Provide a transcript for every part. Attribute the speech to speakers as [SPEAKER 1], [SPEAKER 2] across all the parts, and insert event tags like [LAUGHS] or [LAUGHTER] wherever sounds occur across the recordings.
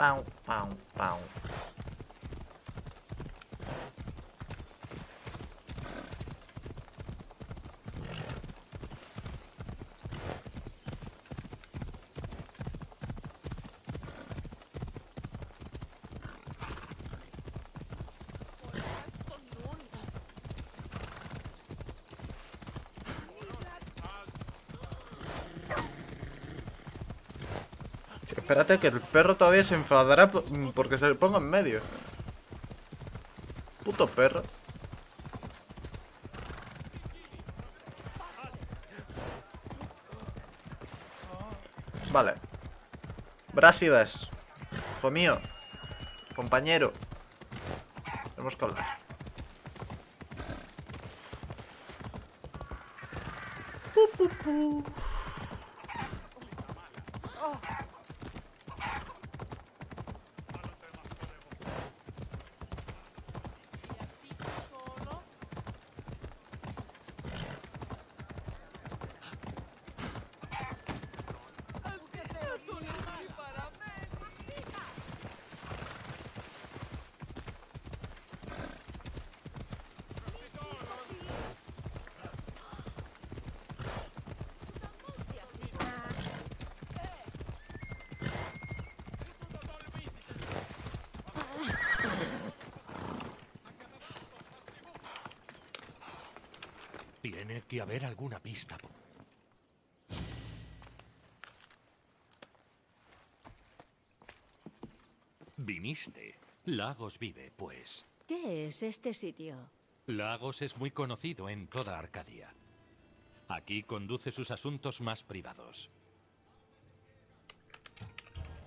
[SPEAKER 1] pão, pão, pão. Espérate que el perro todavía se enfadará po- porque se le ponga en medio. Puto perro. Vale. Brásidas. Hijo mío. Compañero. Tenemos que hablar.
[SPEAKER 2] Tiene que haber alguna pista. Viniste. Lagos vive, pues.
[SPEAKER 3] ¿Qué es este sitio?
[SPEAKER 2] Lagos es muy conocido en toda Arcadia. Aquí conduce sus asuntos más privados.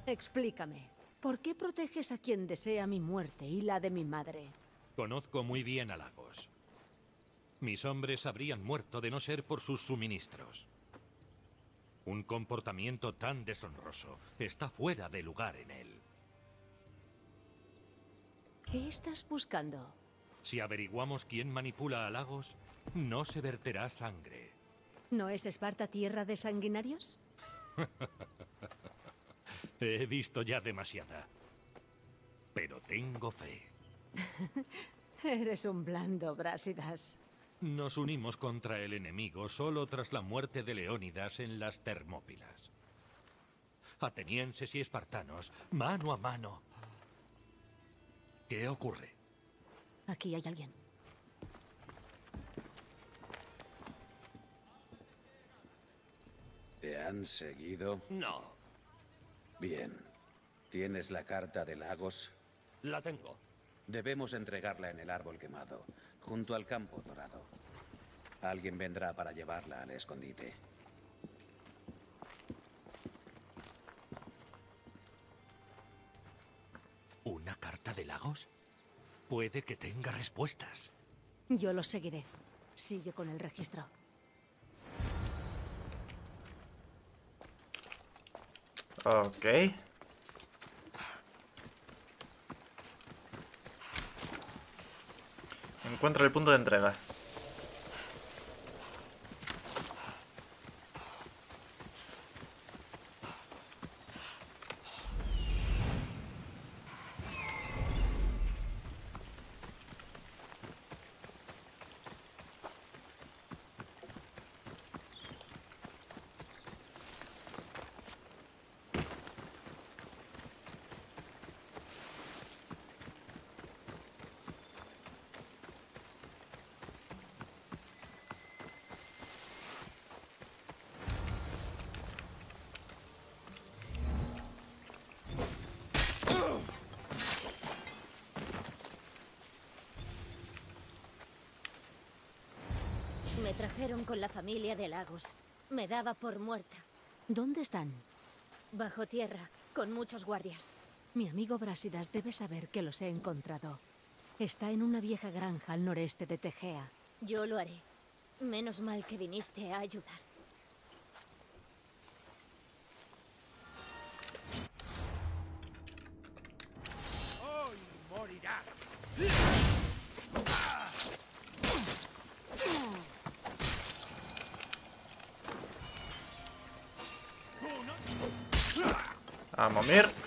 [SPEAKER 3] Explícame. ¿Por qué proteges a quien desea mi muerte y la de mi madre?
[SPEAKER 2] Conozco muy bien a Lagos. Mis hombres habrían muerto de no ser por sus suministros. Un comportamiento tan deshonroso está fuera de lugar en él.
[SPEAKER 3] ¿Qué estás buscando?
[SPEAKER 2] Si averiguamos quién manipula a Lagos, no se verterá sangre.
[SPEAKER 3] ¿No es Esparta tierra de sanguinarios? [LAUGHS]
[SPEAKER 2] He visto ya demasiada. Pero tengo fe. [LAUGHS]
[SPEAKER 3] Eres un blando, Brásidas.
[SPEAKER 2] Nos unimos contra el enemigo solo tras la muerte de Leónidas en las Termópilas. Atenienses y espartanos, mano a mano. ¿Qué ocurre?
[SPEAKER 3] Aquí hay alguien.
[SPEAKER 4] ¿Te han seguido?
[SPEAKER 5] No,
[SPEAKER 4] Bien. ¿Tienes la carta de Lagos?
[SPEAKER 5] la tengo.
[SPEAKER 4] Debemos entregarla en el árbol quemado, junto al campo dorado. Alguien vendrá para llevarla al escondite.
[SPEAKER 2] ¿Una carta de Lagos? Puede que tenga respuestas.
[SPEAKER 3] Yo lo seguiré. Sigue con el registro.
[SPEAKER 1] Ok. Encuentra el punto de entrega.
[SPEAKER 6] Me trajeron con la familia de Lagos. Me daba por muerta.
[SPEAKER 3] ¿Dónde están?
[SPEAKER 6] Bajo tierra, con muchos guardias.
[SPEAKER 3] Mi amigo Brásidas debe saber que los he encontrado. Está en una vieja granja al noreste de Tegea.
[SPEAKER 6] Yo lo haré. Menos mal que viniste a ayudar.
[SPEAKER 1] A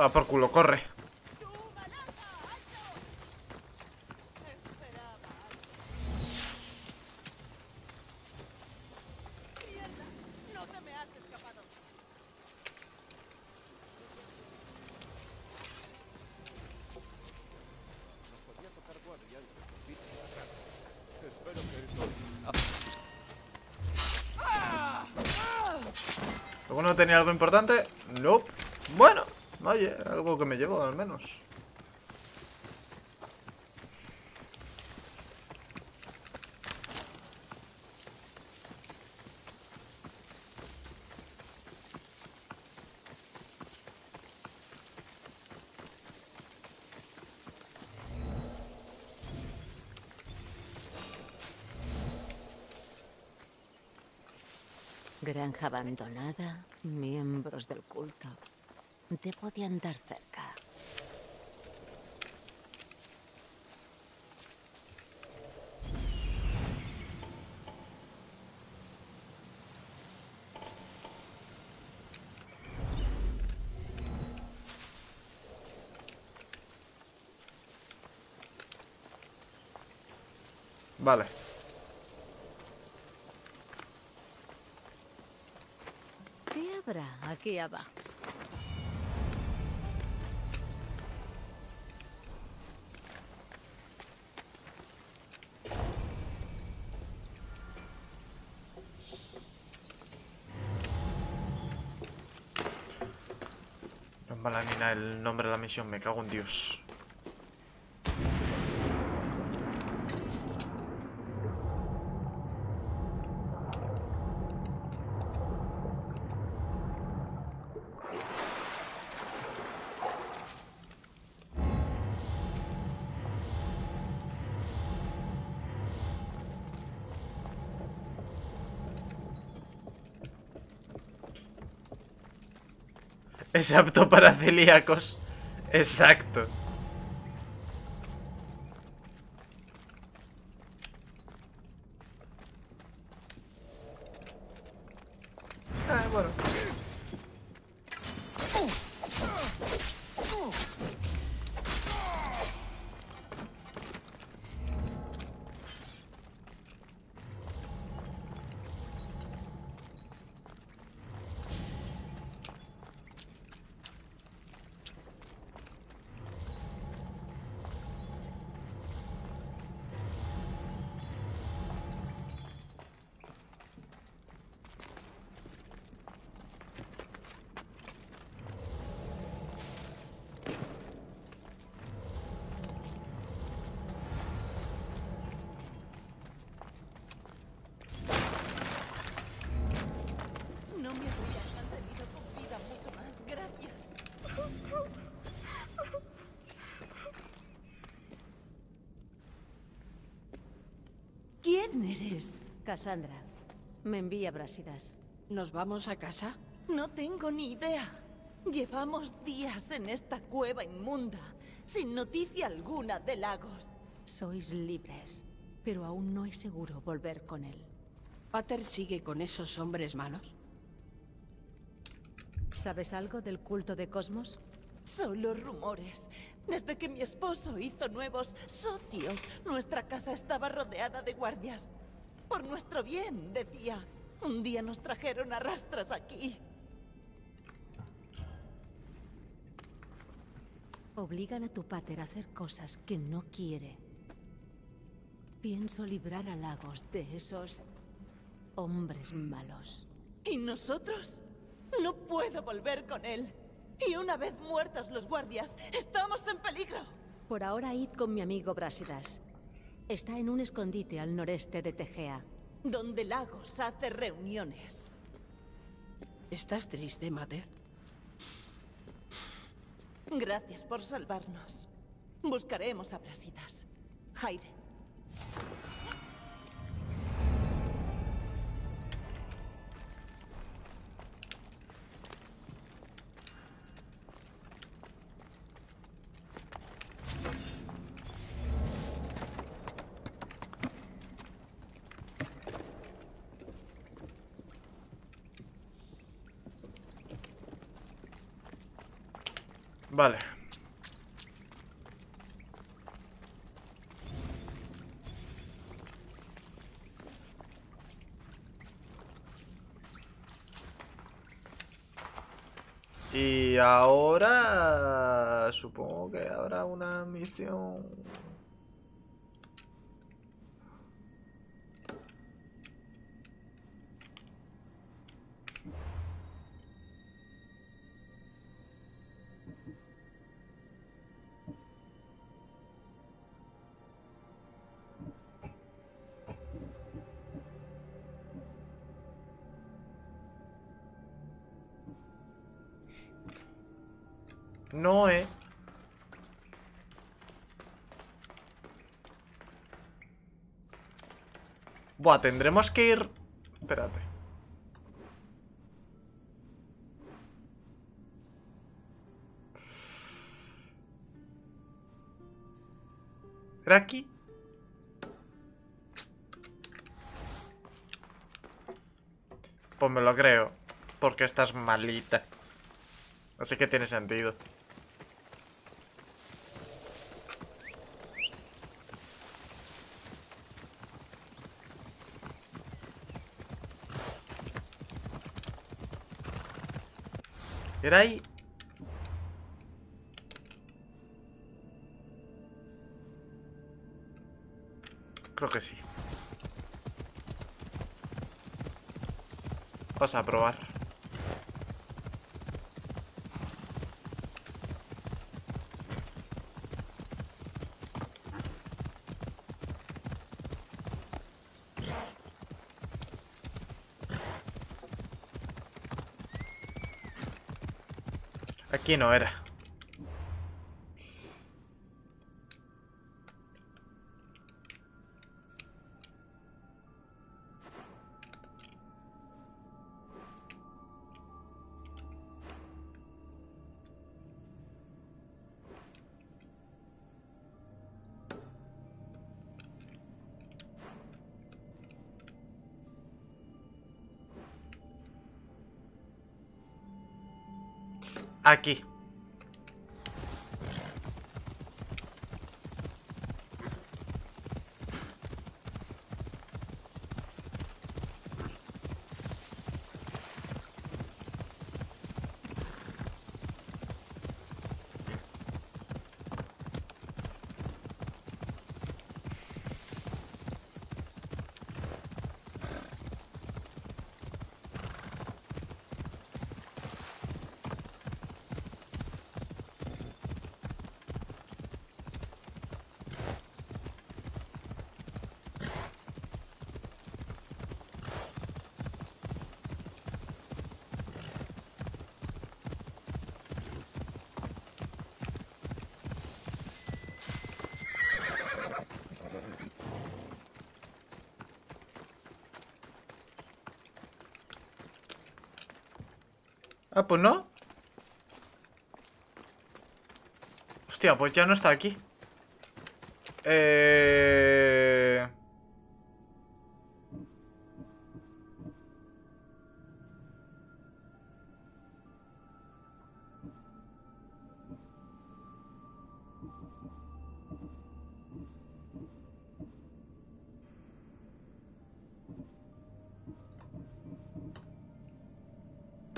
[SPEAKER 1] Ah, por culo, corre. ¿Alguno tenía algo importante? No. Bueno, oye, algo que me llevo al menos.
[SPEAKER 3] Granja abandonada, miembros del culto. Debo de andar cerca.
[SPEAKER 1] Vale.
[SPEAKER 3] ¿Qué habrá aquí abajo?
[SPEAKER 1] El nombre de la misión, me cago en Dios. Es apto para celíacos. Exacto. Ah, bueno.
[SPEAKER 7] No me hubieras mantenido con vida mucho más. Gracias.
[SPEAKER 3] ¿Quién eres? Cassandra. Me envía Brásidas.
[SPEAKER 7] ¿Nos vamos a casa? No tengo ni idea. Llevamos días en esta cueva inmunda, sin noticia alguna de Lagos.
[SPEAKER 3] Sois libres, pero aún no es seguro volver con él.
[SPEAKER 7] ¿Pater sigue con esos hombres malos?
[SPEAKER 3] ¿Sabes algo del culto de Cosmos?
[SPEAKER 7] Solo rumores. Desde que mi esposo hizo nuevos socios, nuestra casa estaba rodeada de guardias. Por nuestro bien, decía. Un día nos trajeron a rastras aquí.
[SPEAKER 3] Obligan a tu pater a hacer cosas que no quiere. Pienso librar a Lagos de esos hombres malos.
[SPEAKER 7] ¿Y nosotros? No puedo volver con él. Y una vez muertos los guardias, estamos en peligro.
[SPEAKER 3] Por ahora id con mi amigo Brásidas. Está en un escondite al noreste de Tegea.
[SPEAKER 7] Donde Lagos hace reuniones.
[SPEAKER 8] ¿Estás triste, Mater?
[SPEAKER 7] Gracias por salvarnos. Buscaremos a Brasidas. Jaire.
[SPEAKER 1] Vale. Y ahora supongo que habrá una misión. Tendremos que ir... Espérate. ¿Era aquí? Pues me lo creo. Porque estás malita. Así que tiene sentido. Era ahí. Creo que sí. Vamos a probar. Aquí no era. Aquí. Ah, pues no. Hostia, pues ya no está aquí. Eh...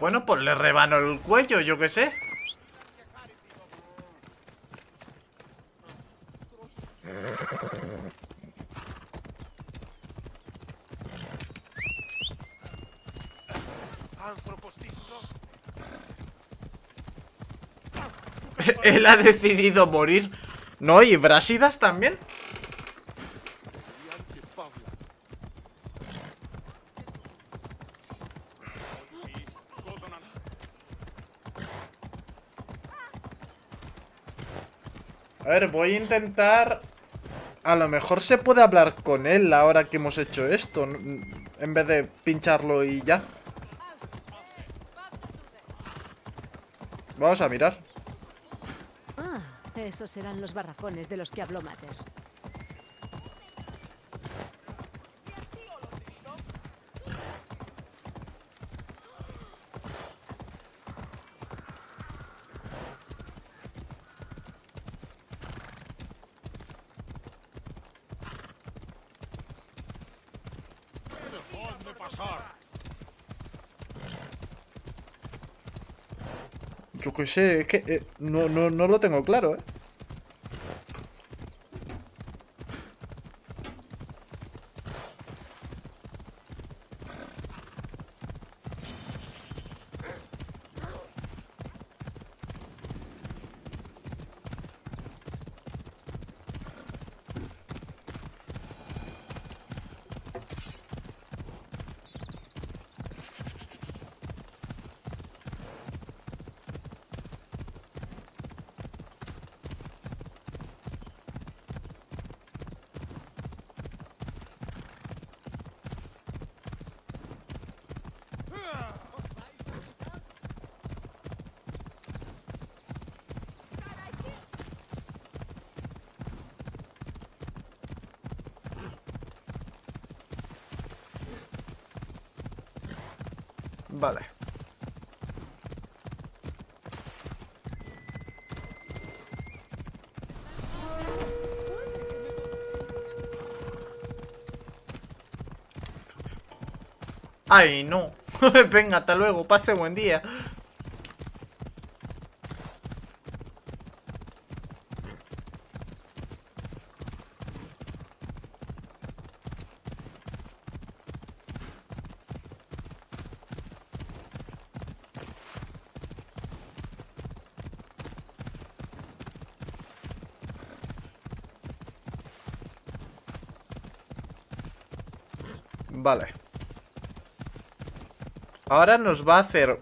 [SPEAKER 1] Bueno, pues le rebano el cuello, yo qué sé. Él ha decidido morir. ¿No? ¿Y Brásidas también? A ver, voy a intentar... A lo mejor se puede hablar con él ahora que hemos hecho esto. En vez de pincharlo y ya. Vamos a mirar.
[SPEAKER 3] Ah, esos serán los barracones de los que habló Mater.
[SPEAKER 1] Qué sé, es que eh, no, no, no lo tengo claro, ¿eh? Vale. Ay, no. [LAUGHS] Venga, hasta luego. Pase buen día. Vale. Ahora nos va a hacer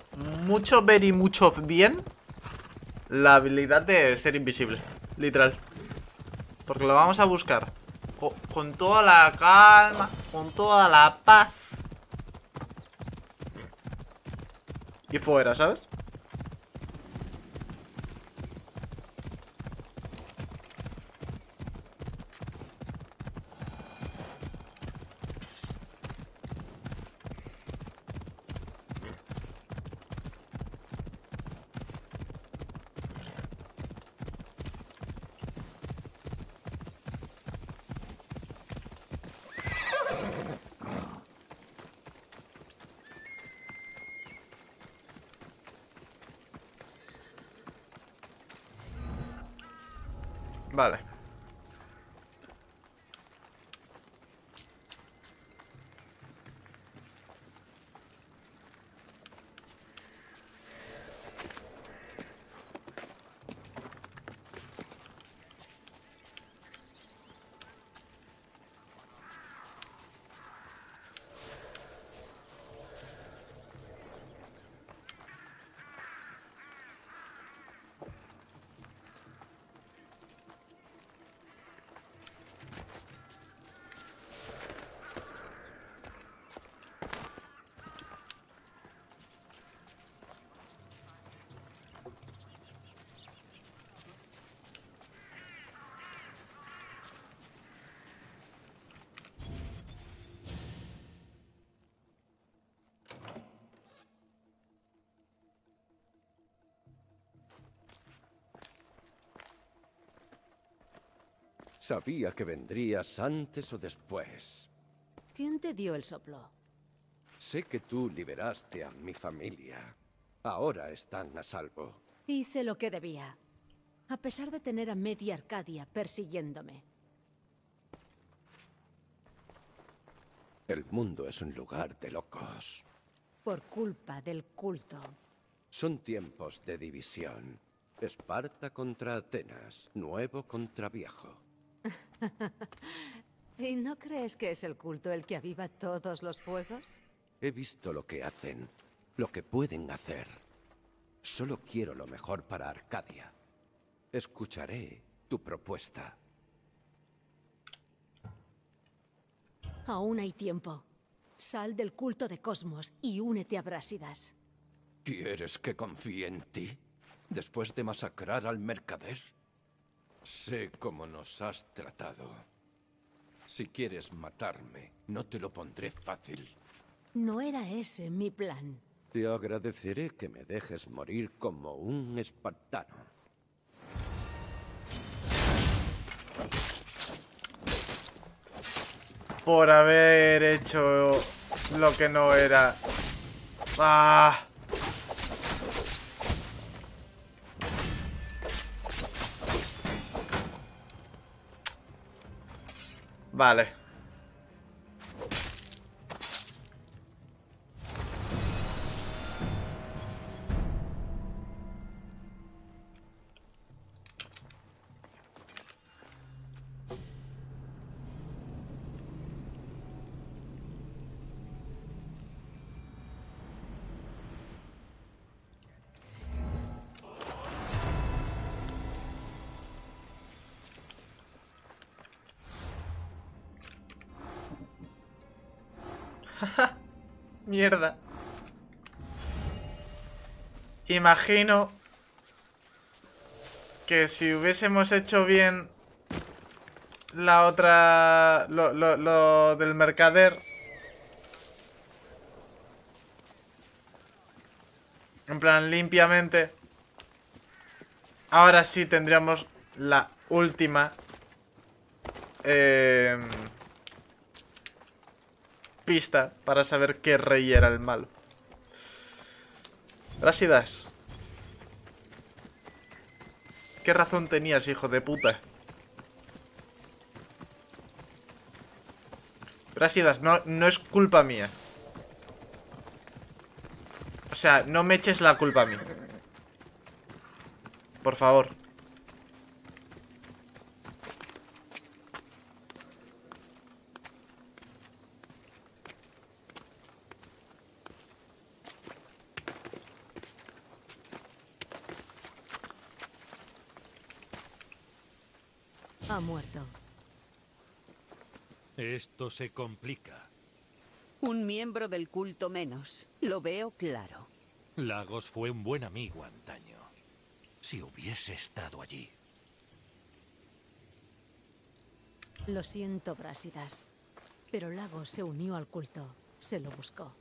[SPEAKER 1] mucho ver y mucho bien la habilidad de ser invisible. Literal. Porque lo vamos a buscar co- con toda la calma, con toda la paz. Y fuera, ¿sabes? Vale.
[SPEAKER 5] Sabía que vendrías antes o después.
[SPEAKER 3] ¿Quién te dio el soplo?
[SPEAKER 5] Sé que tú liberaste a mi familia. Ahora están a salvo.
[SPEAKER 3] Hice lo que debía. A pesar de tener a media Arcadia persiguiéndome.
[SPEAKER 5] El mundo es un lugar de locos.
[SPEAKER 3] Por culpa del culto.
[SPEAKER 5] Son tiempos de división. Esparta contra Atenas, nuevo contra viejo. [LAUGHS]
[SPEAKER 3] ¿Y no crees que es el culto el que aviva todos los fuegos?
[SPEAKER 5] He visto lo que hacen, lo que pueden hacer. Solo quiero lo mejor para Arcadia. Escucharé tu propuesta.
[SPEAKER 3] Aún hay tiempo. Sal del culto de Cosmos y únete a Brásidas.
[SPEAKER 5] ¿Quieres que confíe en ti? ¿Después de masacrar al mercader? Sé cómo nos has tratado. Si quieres matarme, no te lo pondré fácil.
[SPEAKER 3] No era ese mi plan.
[SPEAKER 5] Te agradeceré que me dejes morir como un espartano.
[SPEAKER 1] Por haber hecho lo que no era. Ah. Vale. [LAUGHS] Mierda. Imagino que si hubiésemos hecho bien la otra... Lo, del mercader... En plan, limpiamente. Ahora sí tendríamos la última... Eh pista para saber qué rey era el malo. Brásidas. ¿Qué razón tenías, hijo de puta? Brásidas, no, no es culpa mía. O sea, no me eches la culpa a mí. Por favor.
[SPEAKER 3] Ha muerto.
[SPEAKER 2] Esto se complica.
[SPEAKER 9] Un miembro del culto menos. Lo veo claro.
[SPEAKER 2] Lagos fue un buen amigo antaño. Si hubiese estado allí.
[SPEAKER 3] Lo siento, Brásidas. Pero Lagos se unió al culto. Se lo buscó.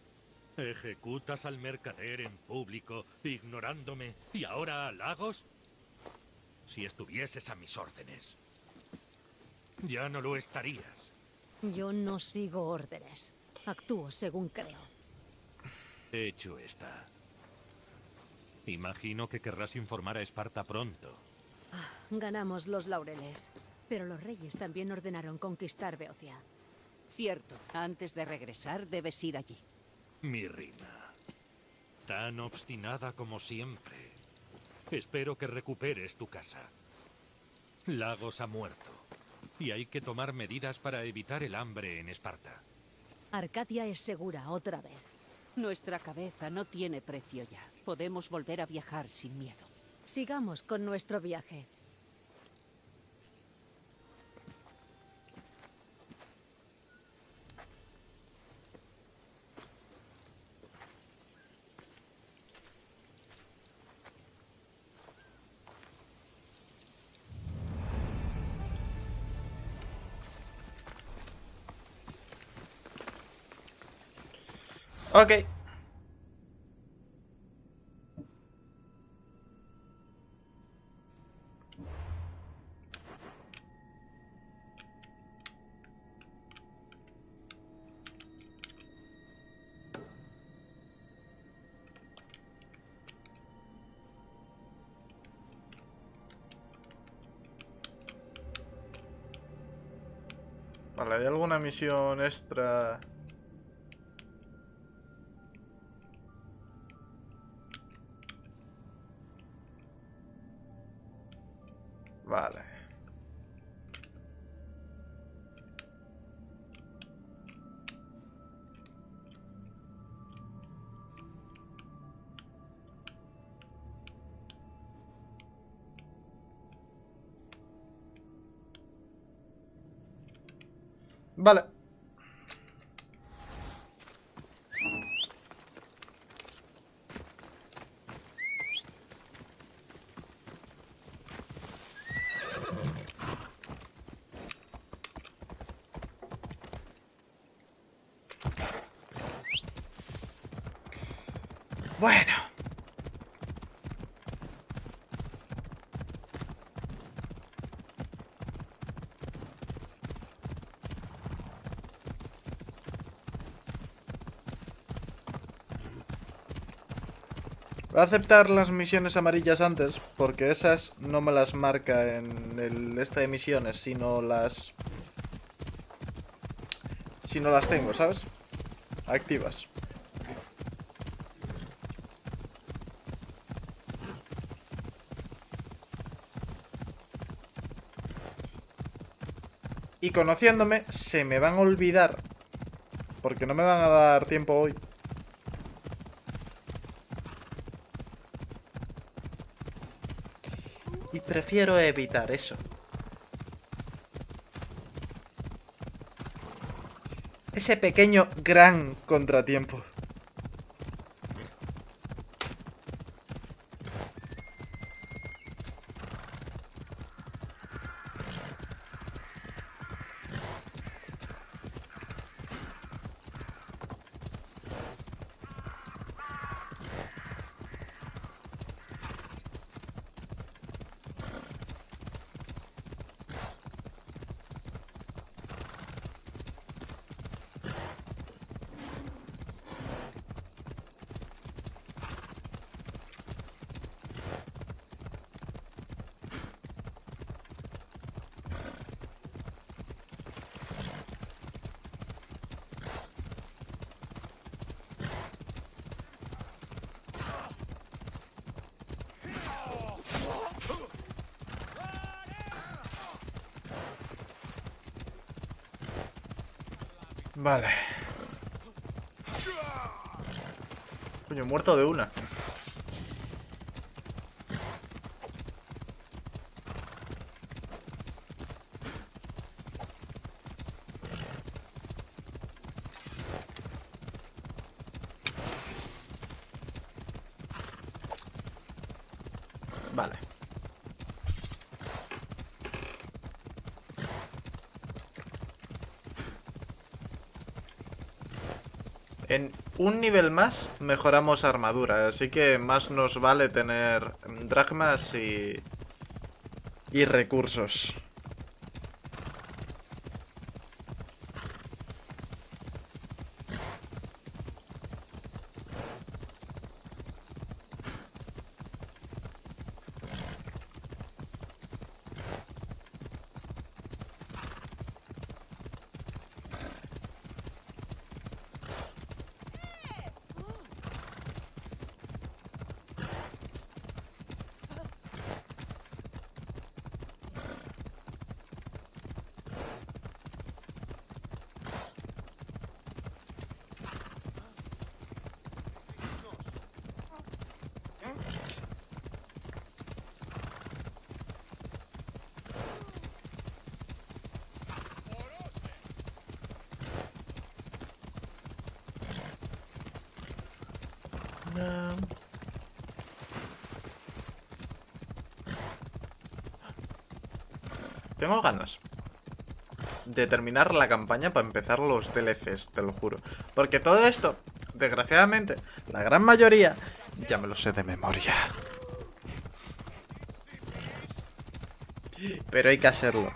[SPEAKER 2] ¿Ejecutas al mercader en público, ignorándome, y ahora a Lagos? Si estuvieses a mis órdenes, ya no lo estarías.
[SPEAKER 3] Yo no sigo órdenes. Actúo según creo.
[SPEAKER 2] Hecho está. Imagino que querrás informar a Esparta pronto.
[SPEAKER 3] Ganamos los laureles. Pero los reyes también ordenaron conquistar Beocia.
[SPEAKER 9] Cierto. Antes de regresar debes ir allí.
[SPEAKER 2] Mirrina. Tan obstinada como siempre. Espero que recuperes tu casa. Lagos ha muerto. Y hay que tomar medidas para evitar el hambre en Esparta.
[SPEAKER 3] Arcadia es segura otra vez.
[SPEAKER 9] Nuestra cabeza no tiene precio ya. Podemos volver a viajar sin miedo.
[SPEAKER 3] Sigamos con nuestro viaje.
[SPEAKER 1] Ok. Vale, ¿hay alguna misión extra? Vale. Vale. Bueno. Voy a aceptar las misiones amarillas antes, porque esas no me las marca en el esta de misiones, sino las... Si no las tengo, ¿sabes? Activas. Y conociéndome, se me van a olvidar. Porque no me van a dar tiempo hoy. Prefiero evitar eso. Ese pequeño gran contratiempo. Vale. Coño, muerto de una. Vale. En un nivel más mejoramos armadura, así que más nos vale tener dracmas y, y recursos. No. Tengo ganas de terminar la campaña para empezar los DLCs, te lo juro. Porque todo esto, desgraciadamente, la gran mayoría, ya me lo sé de memoria. Pero hay que hacerlo.